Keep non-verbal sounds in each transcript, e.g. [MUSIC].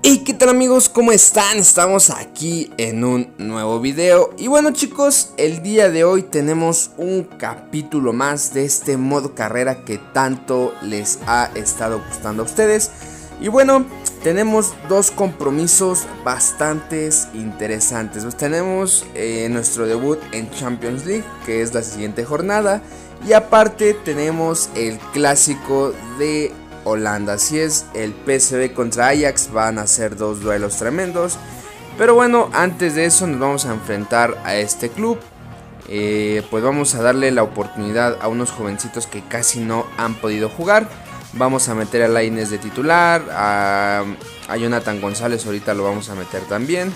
Hey, ¿qué tal amigos? ¿Cómo están? Estamos aquí en un nuevo video Y bueno chicos, el día de hoy tenemos un capítulo más de este modo carrera que tanto les ha estado gustando a ustedes Y bueno, tenemos dos compromisos bastante interesantes pues Tenemos eh, nuestro debut en Champions League, que es la siguiente jornada Y aparte tenemos el clásico de Holanda. Así es, el PSV contra Ajax van a ser dos duelos tremendos. Pero bueno, antes de eso nos vamos a enfrentar a este club. Eh, pues vamos a darle la oportunidad a unos jovencitos que casi no han podido jugar. Vamos a meter a Laines de titular. A, Jonathan González ahorita lo vamos a meter también.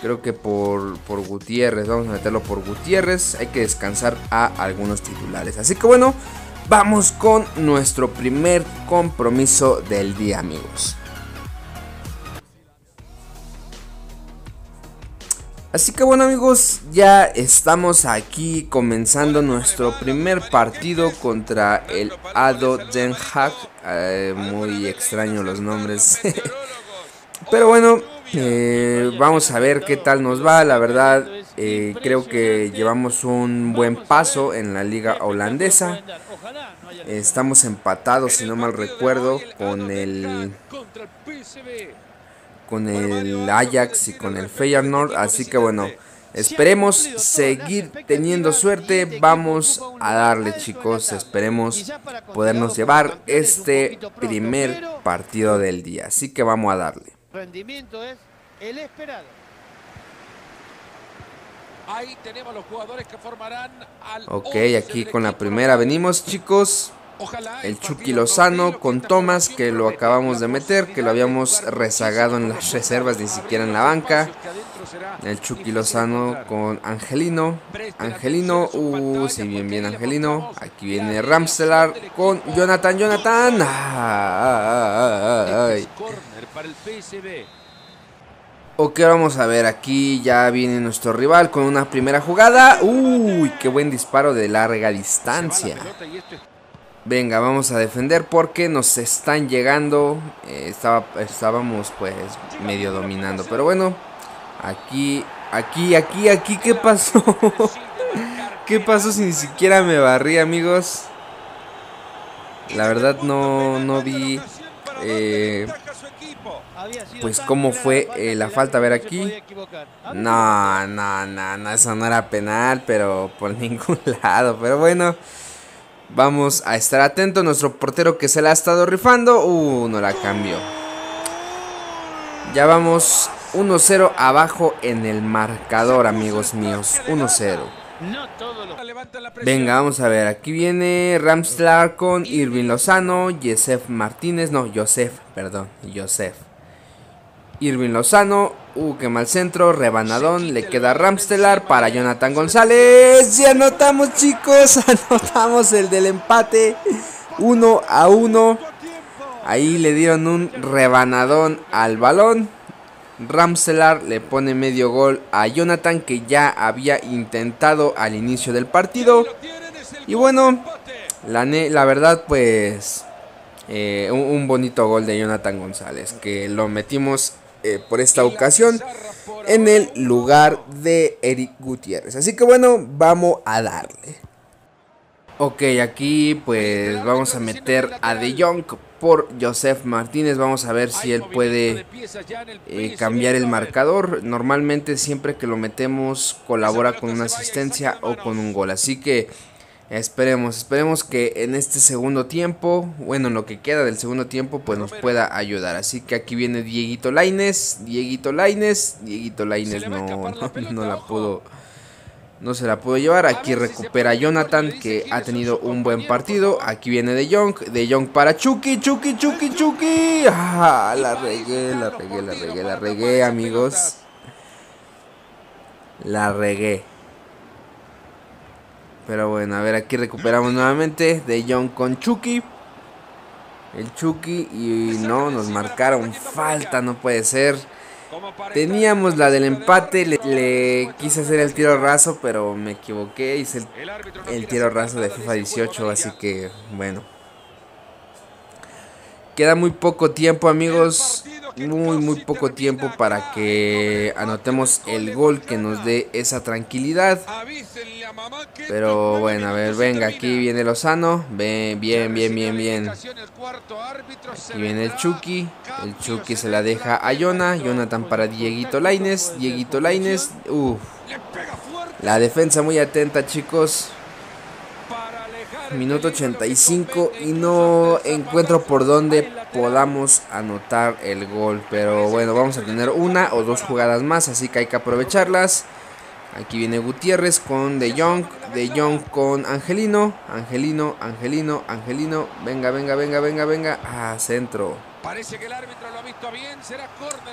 Creo que por, por Gutiérrez, vamos a meterlo por Gutiérrez. Hay que descansar a algunos titulares. Así que bueno, vamos con nuestro primer compromiso del día amigos. Así que bueno amigos, ya estamos aquí comenzando nuestro primer partido contra el Ado Den Haag. Eh, muy extraño los nombres. [LAUGHS] Pero bueno, eh, vamos a ver qué tal nos va. La verdad, eh, creo que llevamos un buen paso en la liga holandesa. Estamos empatados, si no mal recuerdo, con el con el Ajax y con el Feyenoord. Así que bueno, esperemos seguir teniendo suerte. Vamos a darle, chicos. Esperemos podernos llevar este primer partido del día. Así que vamos a darle. Rendimiento es el esperado. Ahí tenemos los jugadores que formarán al Ok, aquí con la primera venimos, chicos. El Chucky Lozano con Thomas, que lo acabamos de meter, que lo habíamos rezagado en las reservas, ni siquiera en la banca. El Chucky Lozano con Angelino. Angelino, uh, sí, bien, bien, Angelino. Aquí viene Ramstelar con Jonathan, Jonathan. Ay, Ok, vamos a ver, aquí ya viene nuestro rival con una primera jugada. Uy, qué buen disparo de larga distancia. Venga, vamos a defender porque nos están llegando. Eh, estaba, estábamos pues medio dominando. Pero bueno, aquí, aquí, aquí, aquí, ¿qué pasó? [LAUGHS] ¿Qué pasó si ni siquiera me barrí, amigos? La verdad no, no vi... Eh, pues cómo fue eh, la falta, a ver aquí. No, no, no, no, eso no era penal, pero por [LAUGHS] ningún lado. Pero bueno, vamos a estar atentos. Nuestro portero que se la ha estado rifando. Uh, no la cambió. Ya vamos 1-0 abajo en el marcador, amigos míos. 1-0. Venga, vamos a ver. Aquí viene Ramslar con Irving Lozano, Joseph Martínez. No, Joseph, perdón, Joseph. Irving Lozano, uh, que mal centro, rebanadón, le queda Ramstelar para Jonathan González. Y anotamos chicos, [LAUGHS] anotamos el del empate, 1 a 1. Ahí le dieron un rebanadón al balón. Ramstelar le pone medio gol a Jonathan que ya había intentado al inicio del partido. Y bueno, la, la verdad pues eh, un, bonito gol de Jonathan González que lo metimos eh, por esta ocasión en el lugar de Eric Gutiérrez. Así que bueno, vamos a darle. Ok, aquí pues vamos a meter a De Jong por Joseph Martínez. Vamos a ver si él puede eh, cambiar el marcador. Normalmente siempre que lo metemos colabora con una asistencia o con un gol. Así que Esperemos, esperemos que en este segundo tiempo, bueno, en lo que queda del segundo tiempo, pues nos pueda ayudar. Así que aquí viene Dieguito Laines, Dieguito Laines, Dieguito Laines no, [LAUGHS] no, la pudo, no se la pudo llevar. Aquí recupera Jonathan, que ha tenido un buen partido. Aquí viene De Jong, De Jong para Chucky, Chucky, Chucky, Chucky. Ah, la regué, la regué, la regué, la regué, amigos. La regué. Pero bueno, a ver, aquí recuperamos nuevamente de John con Chucky. El Chucky y no, nos marcaron falta, no puede ser. Teníamos la del empate, le, quise hacer el tiro raso, pero me equivoqué, hice el, tiro raso de FIFA 18, así que bueno. Queda muy poco tiempo amigos, muy muy poco tiempo para que anotemos el gol que nos dé esa tranquilidad. Pero bueno, a ver, venga, aquí viene Lozano, bien, bien, bien, bien, bien. Aquí viene el Chucky, el Chucky se la deja a Yona, Jonathan para Dieguito Laines, Dieguito Laines, uff. La defensa muy atenta chicos, Minuto 85 y no encuentro por dónde podamos anotar el gol. Pero bueno, vamos a tener una o dos jugadas más, así que hay que aprovecharlas. Aquí viene Gutiérrez con De Jong, De Jong con Angelino, Angelino, Angelino, Angelino. Venga, venga, venga, venga, venga. a centro. Parece que el árbitro lo ha visto bien,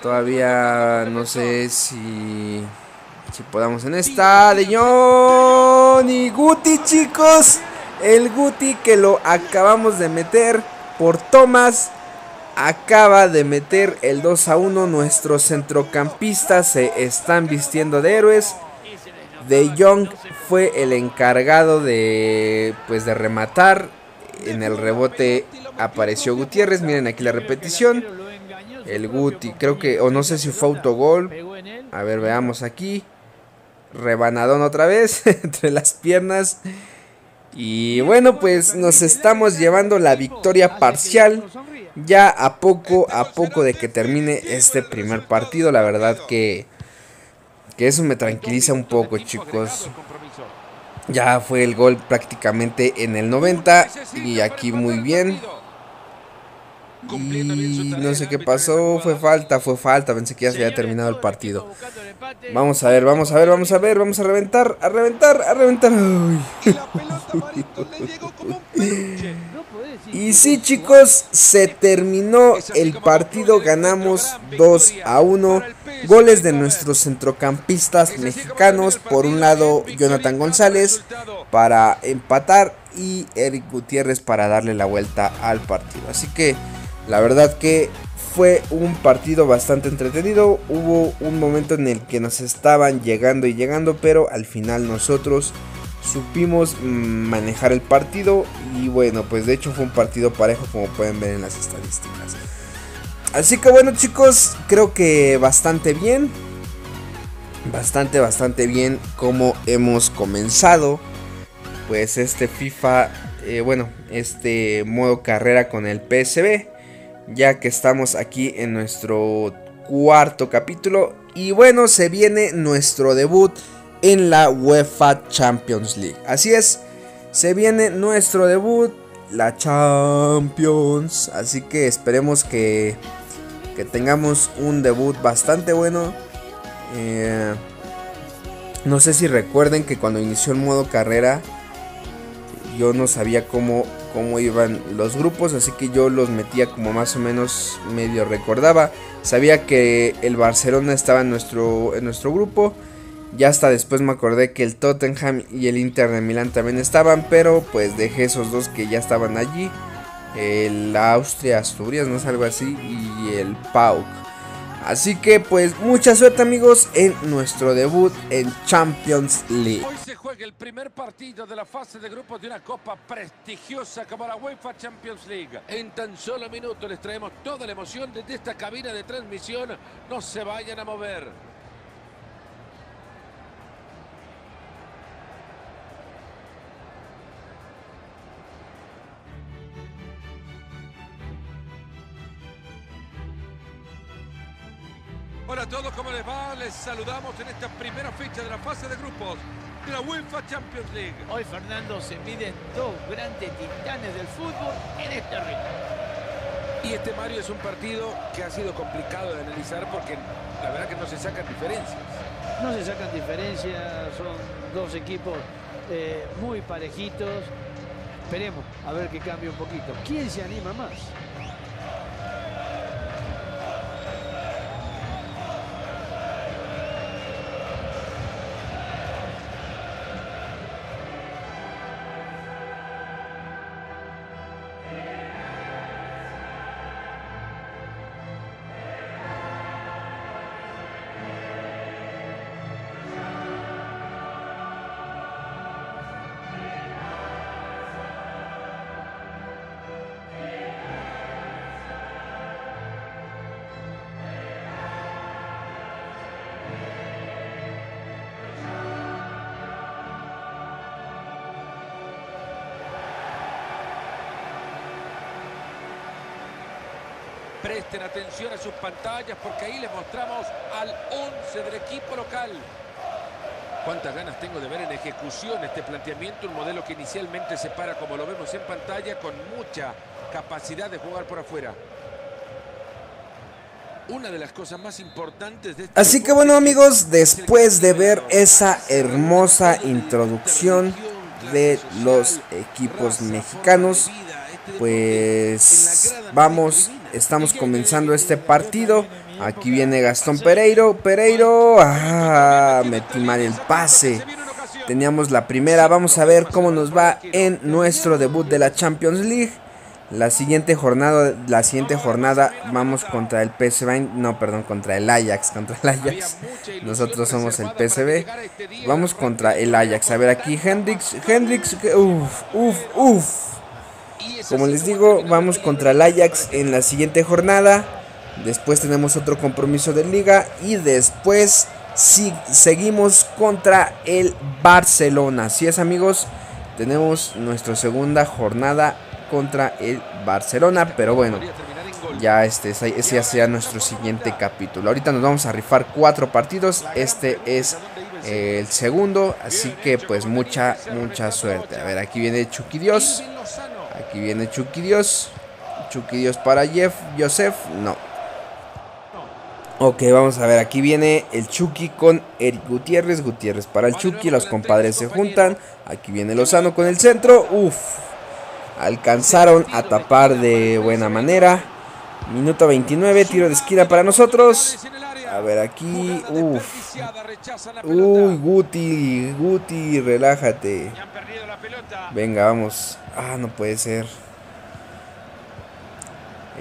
Todavía no sé si si podamos en esta De Jong y Guti, chicos. El Guti que lo acabamos de meter por Thomas. Acaba de meter el 2 a 1. Nuestros centrocampistas se están vistiendo de héroes. De Jong fue el encargado de pues de rematar. En el rebote apareció Gutiérrez. Miren aquí la repetición. El Guti, creo que, o no sé si fue autogol. A ver, veamos aquí. Rebanadón otra vez [LAUGHS] entre las piernas. Y bueno, pues nos estamos llevando la victoria parcial. Ya a poco a poco de que termine este primer partido. La verdad que, que eso me tranquiliza un poco, chicos. Ya fue el gol prácticamente en el 90. Y aquí muy bien. Y no sé qué pasó, fue falta, fue falta, pensé que ya se había terminado el partido. Vamos a ver, vamos a ver, vamos a ver, vamos a reventar, a reventar, a reventar. Y sí chicos, se terminó el partido, ganamos 2 a 1. Goles de nuestros centrocampistas mexicanos, por un lado Jonathan González para empatar y Eric Gutiérrez para darle la vuelta al partido. Así que la verdad que fue un partido bastante entretenido. Hubo un momento en el que nos estaban llegando y llegando, pero al final nosotros supimos manejar el partido. Y bueno, pues de hecho fue un partido parejo como pueden ver en las estadísticas. Así que bueno chicos, creo que bastante bien. Bastante, bastante bien como hemos comenzado. Pues este FIFA, eh, bueno, este modo carrera con el PSB ya que estamos aquí en nuestro cuarto capítulo. Y bueno, se viene nuestro debut en la UEFA Champions League. Así es, se viene nuestro debut, la Champions. Así que esperemos que, que tengamos un debut bastante bueno. Eh, no sé si recuerden que cuando inició el modo carrera, yo no sabía cómo cómo iban los grupos, así que yo los metía como más o menos medio recordaba. Sabía que el Barcelona estaba en nuestro, en nuestro grupo. Ya hasta después me acordé que el Tottenham y el Inter de Milán también estaban, pero pues dejé esos dos que ya estaban allí. El Austria Asturias, no es algo así, y el PAOK. Así que pues mucha suerte amigos en nuestro debut en Champions League. Juega el primer partido de la fase de grupos de una copa prestigiosa como la UEFA Champions League. En tan solo minutos les traemos toda la emoción desde esta cabina de transmisión. No se vayan a mover. Hola a todos, ¿cómo les va? Les saludamos en esta primera fecha de la fase de grupos de la UEFA Champions League. Hoy, Fernando, se miden dos grandes titanes del fútbol en este ritmo. Y este Mario es un partido que ha sido complicado de analizar porque la verdad que no se sacan diferencias. No se sacan diferencias, son dos equipos eh, muy parejitos. Esperemos a ver que cambie un poquito. ¿Quién se anima más? Presten atención a sus pantallas porque ahí les mostramos al 11 del equipo local. Cuántas ganas tengo de ver en ejecución este planteamiento, un modelo que inicialmente se para como lo vemos en pantalla con mucha capacidad de jugar por afuera. Una de las cosas más importantes de este Así que bueno amigos, después de ver esa hermosa introducción de los equipos mexicanos, pues vamos, estamos comenzando este partido. Aquí viene Gastón Pereiro, Pereiro, ah, metí mal el pase. Teníamos la primera, vamos a ver cómo nos va en nuestro debut de la Champions League. La siguiente jornada, la siguiente jornada vamos contra el PSV, no, perdón, contra el Ajax, [LAUGHS] contra el Ajax. Nosotros somos el PSV. Vamos contra el Ajax. A ver aquí Hendrix, Hendrix, uff, uff, uff. Como les digo, vamos contra el Ajax en la siguiente jornada. Después tenemos otro compromiso de liga y después si seguimos contra el Barcelona. Así es, amigos, tenemos nuestra segunda jornada contra el Barcelona. Pero bueno, ya este, ese ya nuestro siguiente capítulo. Ahorita nos vamos a rifar cuatro partidos. Este es el segundo. Así que pues mucha, mucha suerte. A ver, aquí viene Chucky Dios. Aquí viene Chucky Dios. Chucky Dios para Jeff. Joseph, no. Ok, vamos a ver, aquí viene el Chucky con Eric Gutiérrez, Gutiérrez para el Chucky, los compadres se juntan, aquí viene Lozano con el centro, uff, alcanzaron a tapar de buena manera, minuto 29, tiro de esquina para nosotros, a ver aquí, uff, uy, Guti, Guti, relájate, venga, vamos, ah, no puede ser.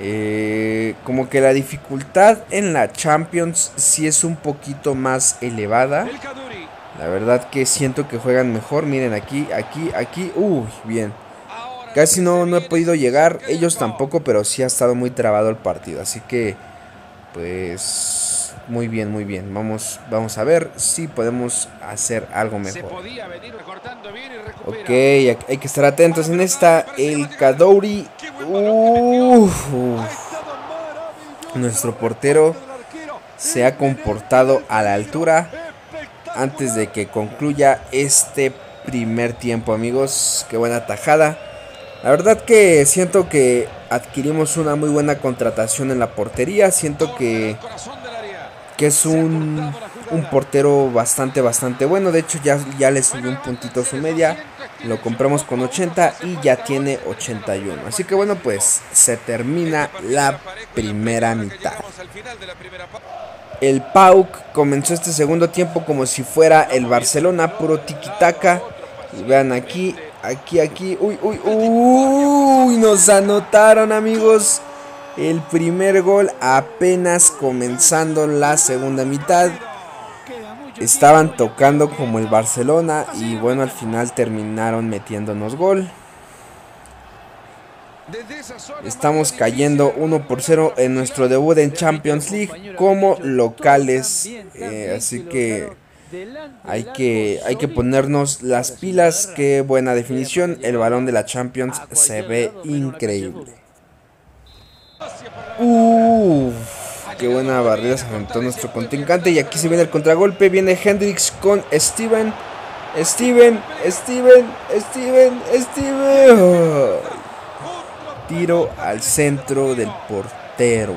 Eh, como que la dificultad en la Champions sí es un poquito más elevada. La verdad que siento que juegan mejor. Miren aquí, aquí, aquí. Uy, bien. Casi no, no he podido llegar. Ellos tampoco, pero sí ha estado muy trabado el partido. Así que, pues, muy bien, muy bien. Vamos, vamos a ver si podemos hacer algo mejor. Ok, hay que estar atentos en esta. El Kadouri. Nuestro portero se ha comportado a la altura antes de que concluya este primer tiempo, amigos. Qué buena tajada. La verdad que siento que adquirimos una muy buena contratación en la portería. Siento que que es un, un, portero bastante, bastante bueno. De hecho, ya, ya le subió un puntito su media. Lo compramos con 80 y ya tiene 81. Así que bueno, pues se termina la primera mitad. El Pauk comenzó este segundo tiempo como si fuera el Barcelona, puro tiki-taka. Y vean aquí, aquí, aquí. Uy, uy, uy. Nos anotaron, amigos. El primer gol apenas comenzando la segunda mitad. Estaban tocando como el Barcelona y bueno, al final terminaron metiéndonos gol. Estamos cayendo 1 por 0 en nuestro debut en Champions League como locales. Eh, así que hay que, hay que ponernos las pilas. Qué buena definición. El balón de la Champions se ve increíble. Uff, qué buena barrera se aventó nuestro contrincante. Y aquí se viene el contragolpe. Viene Hendrix con Steven. Steven, Steven, Steven, Steven. Tiro al centro del portero.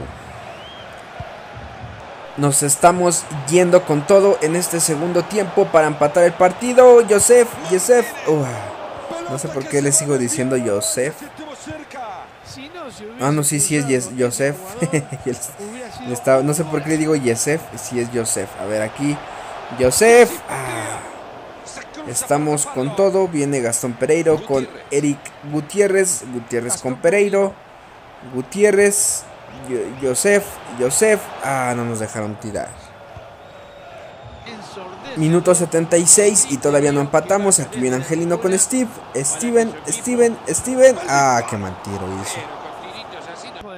Nos estamos yendo con todo en este segundo tiempo para empatar el partido. Joseph, Joseph. no sé por qué le sigo diciendo Joseph. Ah, no, sí, sí es Joseph. [LAUGHS] no sé por qué le digo Yesef, si es Joseph. A ver, aquí. Joseph. Ah. Estamos con todo. Viene Gastón Pereiro con Eric Gutiérrez. Gutiérrez con Pereiro. Gutiérrez. Joseph. Joseph. Ah, no nos dejaron tirar. Minuto 76 y todavía no empatamos. Aquí viene Angelino con Steve. Steven, Steven, Steven. Ah, qué mal tiro hizo.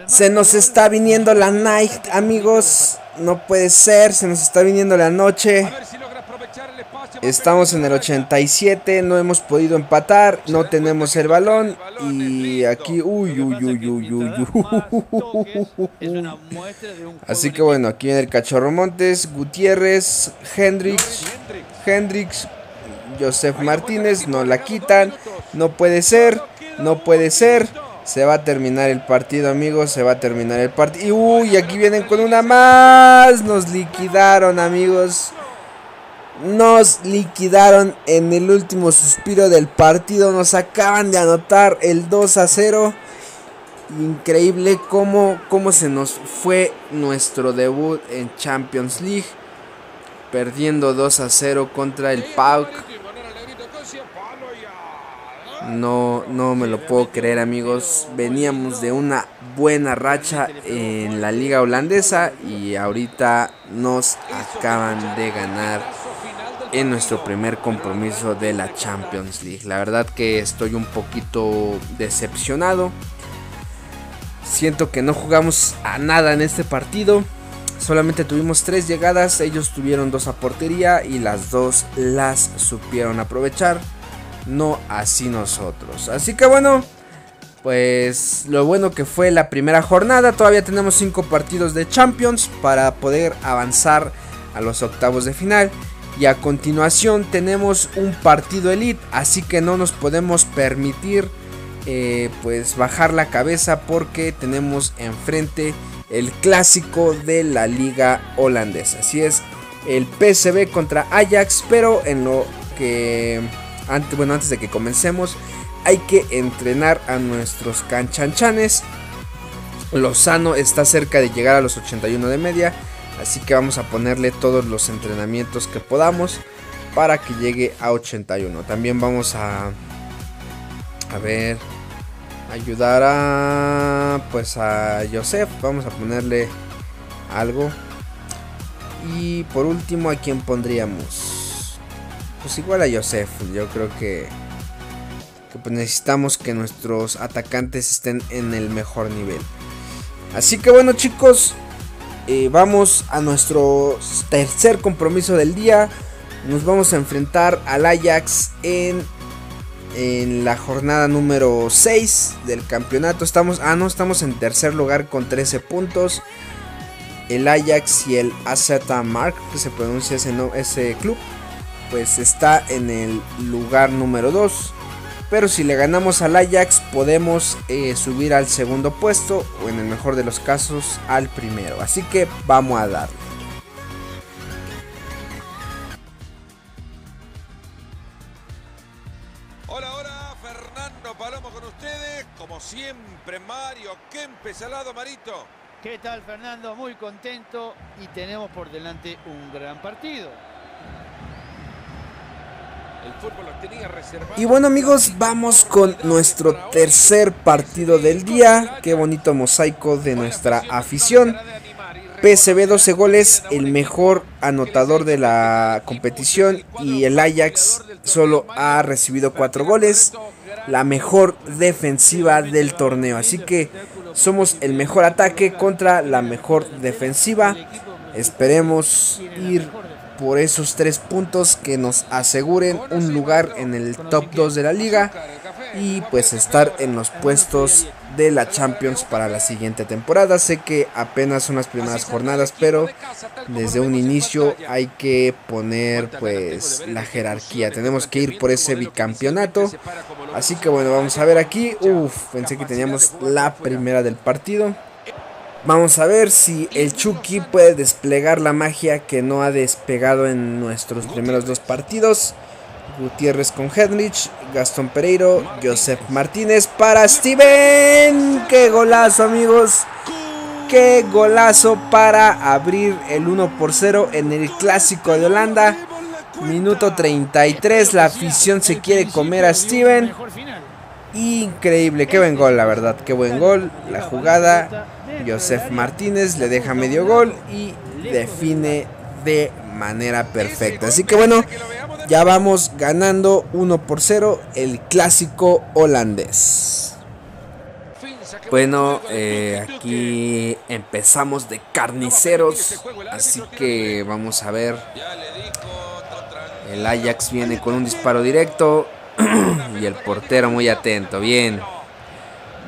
Se nos está viniendo la night, amigos. No puede ser, se nos está viniendo la noche. Estamos en el 87, no hemos podido empatar, no tenemos el balón y aquí, uy, uy, uy, uy, uy. Así que bueno, aquí viene el Cachorro Montes, Gutiérrez, Hendrix, Hendrix, Joseph Martínez, no la quitan, no puede ser, no puede ser. Se va a terminar el partido, amigos. Se va a terminar el partido. Uy, aquí vienen con una más. Nos liquidaron, amigos. Nos liquidaron en el último suspiro del partido. Nos acaban de anotar el 2 a 0. Increíble cómo, cómo se nos fue nuestro debut en Champions League. Perdiendo 2 a 0 contra el PAOK. No, no me lo puedo creer amigos. Veníamos de una buena racha en la liga holandesa y ahorita nos acaban de ganar en nuestro primer compromiso de la Champions League. La verdad que estoy un poquito decepcionado. Siento que no jugamos a nada en este partido. Solamente tuvimos tres llegadas, ellos tuvieron dos a portería y las dos las supieron aprovechar no así nosotros. Así que bueno, pues lo bueno que fue la primera jornada, todavía tenemos 5 partidos de Champions para poder avanzar a los octavos de final. Y a continuación tenemos un partido elite, así que no nos podemos permitir eh, pues bajar la cabeza porque tenemos enfrente el clásico de la liga holandesa. Así es, el PSV contra Ajax, pero en lo que bueno, antes de que comencemos, hay que entrenar a nuestros canchanchanes. Lozano está cerca de llegar a los 81 de media, así que vamos a ponerle todos los entrenamientos que podamos para que llegue a 81. También vamos a a ver ayudar a pues a Joseph, vamos a ponerle algo. Y por último, ¿a quién pondríamos? Pues igual a Joseph. Yo creo que, pues necesitamos que nuestros atacantes estén en el mejor nivel. Así que bueno chicos, eh, vamos a nuestro tercer compromiso del día. Nos vamos a enfrentar al Ajax en, en la jornada número 6 del campeonato. Estamos, ah, no, estamos en tercer lugar con 13 puntos. El Ajax y el AZ Mark, que se pronuncia ese, ese club, pues está en el lugar número 2. Pero si le ganamos al Ajax podemos eh, subir al segundo puesto o en el mejor de los casos al primero. Así que vamos a darle. Hola, hola, Fernando Palomo con ustedes. Como siempre, Mario Kempes al lado, Marito. ¿Qué tal, Fernando? Muy contento y tenemos por delante un gran partido. Y bueno amigos, vamos con nuestro tercer partido del día. Qué bonito mosaico de nuestra afición. PSV 12 goles, el mejor anotador de la competición y el Ajax solo ha recibido 4 goles, la mejor defensiva del torneo. Así que somos el mejor ataque contra la mejor defensiva. Esperemos ir por esos tres puntos que nos aseguren un lugar en el top 2 de la liga y pues estar en los puestos de la Champions para la siguiente temporada. Sé que apenas son las primeras jornadas, pero desde un inicio hay que poner pues la jerarquía. Tenemos que ir por ese bicampeonato. Así que bueno, vamos a ver aquí. Uf, pensé que teníamos la primera del partido. Vamos a ver si el Chucky puede desplegar la magia que no ha despegado en nuestros primeros dos partidos. Gutiérrez con Hedrich, Gastón Pereiro, Joseph Martínez para Steven. ¡Qué golazo amigos! ¡Qué golazo para abrir el 1 por 0 en el clásico de Holanda! Minuto 33, la afición se quiere comer a Steven. Increíble, qué buen gol, la verdad, qué buen gol. La jugada Joseph Martínez le deja medio gol y define de manera perfecta. Así que bueno, ya vamos ganando 1 por 0 el clásico holandés. Bueno, eh, aquí empezamos de carniceros, así que vamos a ver El Ajax viene con un disparo directo. [CLEARS THROAT] y el portero muy atento. Bien.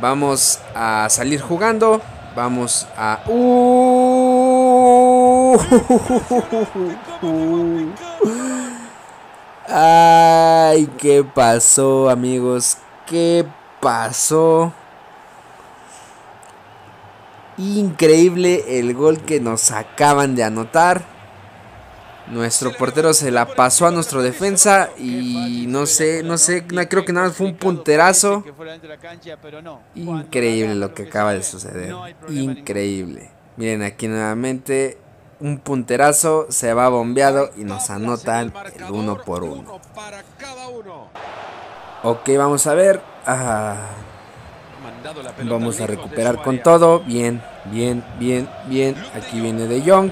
Vamos a salir jugando. Vamos a... ¡Uh! [LAUGHS] Ay, ¿qué pasó, amigos? ¿Qué pasó? Increíble el gol que nos acaban de anotar. Nuestro portero se la pasó a nuestro defensa y no sé, no sé, creo que nada fue un punterazo. Increíble lo que acaba de suceder. Increíble. Miren aquí nuevamente un punterazo, se va bombeado y nos anotan el uno por uno. Ok, vamos a ver. Ah, vamos a recuperar con todo. Bien, bien, bien, bien. Aquí viene De Jong.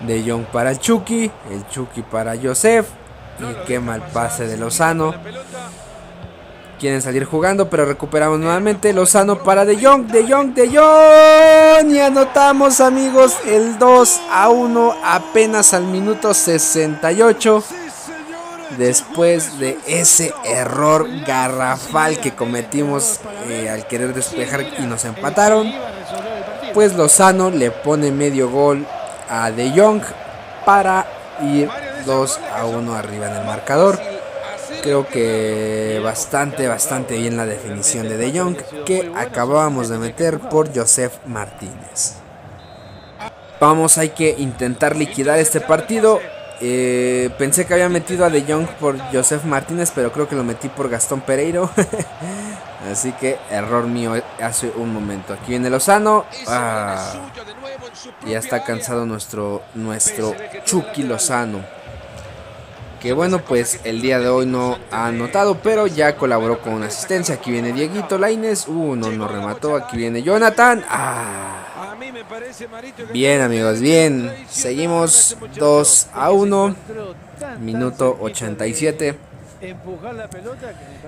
De Jong para el Chucky. El Chucky para Joseph. Y qué mal pase de Lozano. Quieren salir jugando, pero recuperamos nuevamente. Lozano para De Jong, De Jong, De Jong. Y anotamos, amigos, el 2 a 1 apenas al minuto 68. Después de ese error garrafal que cometimos eh, al querer despejar y nos empataron. Pues Lozano le pone medio gol a De Jong para ir 2 a 1 arriba en el marcador. Creo que bastante, bastante bien la definición de De Jong que acabábamos de meter por Joseph Martínez. Vamos, hay que intentar liquidar este partido. Eh, pensé que había metido a De Jong por Joseph Martínez, pero creo que lo metí por Gastón Pereiro. [LAUGHS] Así que error mío hace un momento. Aquí viene Lozano. Ah, ya está cansado nuestro, nuestro Chucky Lozano. Que bueno, pues el día de hoy no ha anotado, pero ya colaboró con una asistencia. Aquí viene Dieguito Laines. Uh, no nos remató. Aquí viene Jonathan. Ah. Bien, amigos, bien. Seguimos 2 a 1. Minuto 87.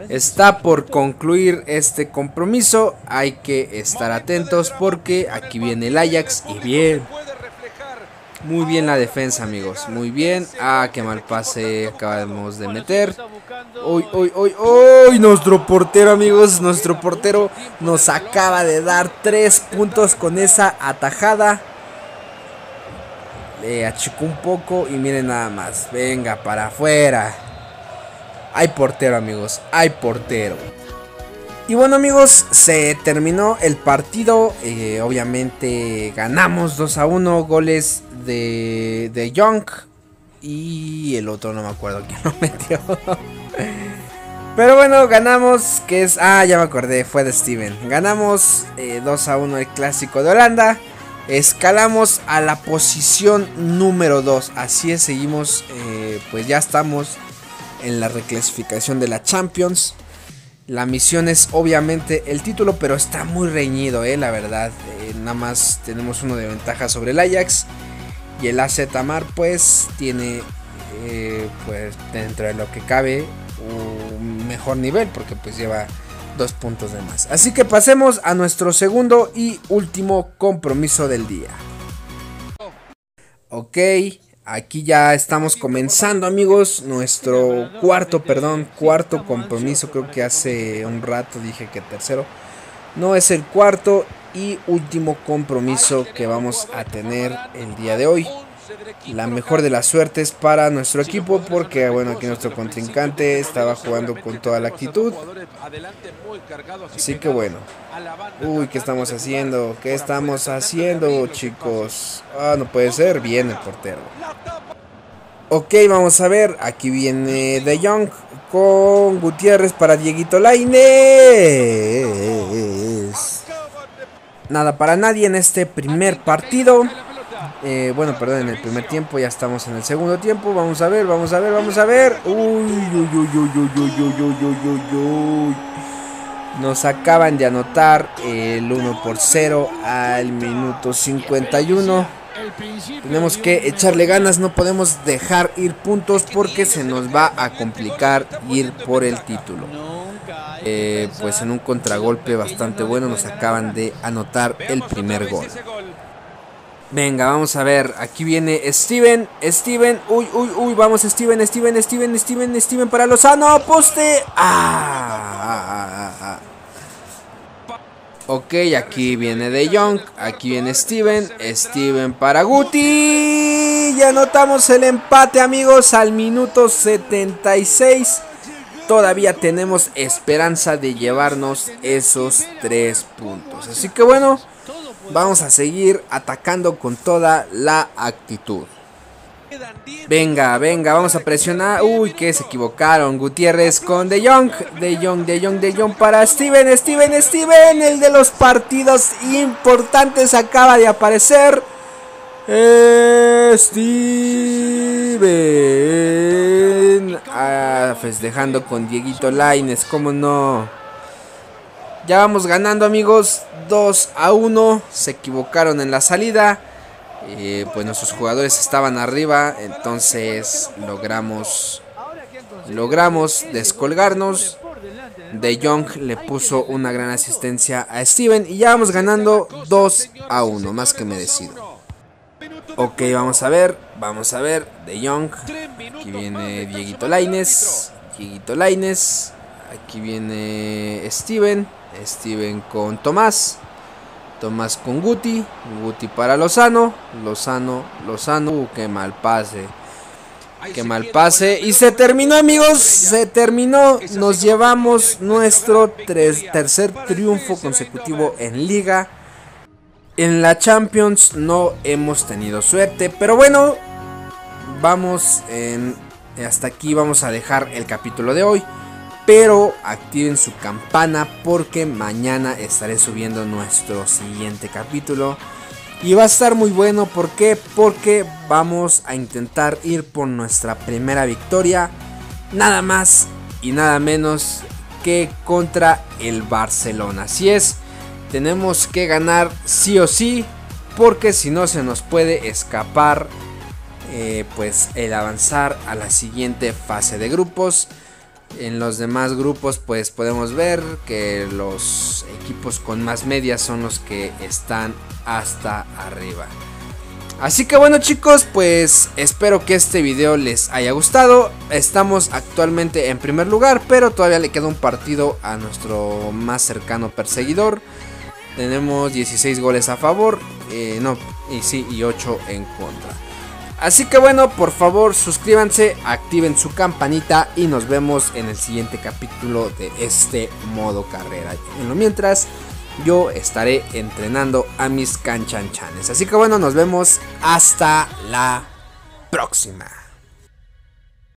Está por concluir este compromiso. Hay que estar atentos porque aquí viene el Ajax y bien. Muy bien la defensa, amigos. Muy bien. Ah, qué mal pase acabamos de meter. Uy, uy, uy, uy. Nuestro portero, amigos. Nuestro portero nos acaba de dar tres puntos con esa atajada. Le achicó un poco y miren nada más. Venga, para afuera. Hay portero, amigos. Hay portero. Y bueno amigos, se terminó el partido. Eh, obviamente ganamos 2 a 1. Goles de, de Young. Y el otro no me acuerdo quién lo [LAUGHS] metió. Pero bueno, ganamos. Que es. Ah, ya me acordé. Fue de Steven. Ganamos 2 eh, a 1 el clásico de Holanda. Escalamos a la posición número 2. Así es, seguimos. Eh, pues ya estamos en la reclasificación de la Champions. La misión es obviamente el título, pero está muy reñido, eh, la verdad. Eh, nada más tenemos uno de ventaja sobre el Ajax. Y el AZ Tamar pues tiene, eh, pues dentro de lo que cabe, un mejor nivel, porque pues lleva dos puntos de más. Así que pasemos a nuestro segundo y último compromiso del día. Ok, Aquí ya estamos comenzando amigos nuestro cuarto, perdón, cuarto compromiso. Creo que hace un rato dije que tercero. No es el cuarto y último compromiso que vamos a tener el día de hoy la mejor de las suertes para nuestro equipo porque bueno aquí nuestro contrincante estaba jugando con toda la actitud. Así que bueno. Uy qué estamos haciendo qué estamos haciendo chicos ah no puede ser. Bien el portero. Ok vamos a ver. Aquí viene De Jong con Gutiérrez para Dieguito Lainez. Nada para nadie en este primer partido eh, bueno, perdón, en el primer tiempo, ya estamos en el segundo tiempo. Vamos a ver, vamos a ver, vamos a ver. Uy, uy, uy, uy, uy, uy, uy, uy, uy, uy. Nos acaban de anotar el 1 por 0 al minuto 51. Tenemos que echarle ganas, no podemos dejar ir puntos porque se nos va a complicar ir por el título. Eh, pues en un contragolpe bastante bueno nos acaban de anotar el primer gol. Venga, vamos a ver. Aquí viene Steven. Steven. Uy, uy, uy. Vamos, Steven, Steven, Steven, Steven, Steven para Lozano. Poste. Ah. Ok, aquí viene De Jong. Aquí viene Steven. Steven para Guti. Ya anotamos el empate, amigos, al minuto 76. Todavía tenemos esperanza de llevarnos esos tres puntos. Así que bueno. Vamos a seguir atacando con toda la actitud. Venga, venga, vamos a presionar. Uy, que se equivocaron. Gutiérrez con De Jong. De Jong, De Jong, De Jong para Steven. Steven, Steven. El de los partidos importantes acaba de aparecer. Steven. Ah, festejando con Dieguito Laines. ¿Cómo no? Ya vamos ganando amigos. 2 a 1. Se equivocaron en la salida. Eh, pues nuestros jugadores estaban arriba. Entonces logramos. Logramos descolgarnos. De Jong le puso una gran asistencia a Steven. Y ya vamos ganando 2 a 1. Más que merecido. Ok, vamos a ver. Vamos a ver. De Jong. Aquí viene Dieguito Laines. Dieguito Laines. Aquí viene Steven. Steven con Tomás. Tomás con Guti. Guti para Lozano. Lozano, Lozano. Uh, qué mal pase. Qué mal pase. Y se terminó, amigos. Se terminó. Nos llevamos nuestro tercer triunfo consecutivo en liga. En la Champions no hemos tenido suerte. Pero bueno. Vamos. Hasta aquí vamos a dejar el capítulo de hoy pero activen su campana porque mañana estaré subiendo nuestro siguiente capítulo. Y va a estar muy bueno, ¿por qué? Porque vamos a intentar ir por nuestra primera victoria. Nada más y nada menos que contra el Barcelona. Así es, tenemos que ganar sí o sí, porque si no se nos puede escapar eh, pues el avanzar a la siguiente fase de grupos. En los demás grupos pues podemos ver que los equipos con más medias son los que están hasta arriba. Así que bueno chicos, pues espero que este video les haya gustado. Estamos actualmente en primer lugar, pero todavía le queda un partido a nuestro más cercano perseguidor. Tenemos 16 goles a favor, eh, no, y sí, y 8 en contra. Así que bueno, por favor suscríbanse, activen su campanita y nos vemos en el siguiente capítulo de este modo carrera. Mientras, yo estaré entrenando a mis canchanchanes. Así que bueno, nos vemos hasta la próxima.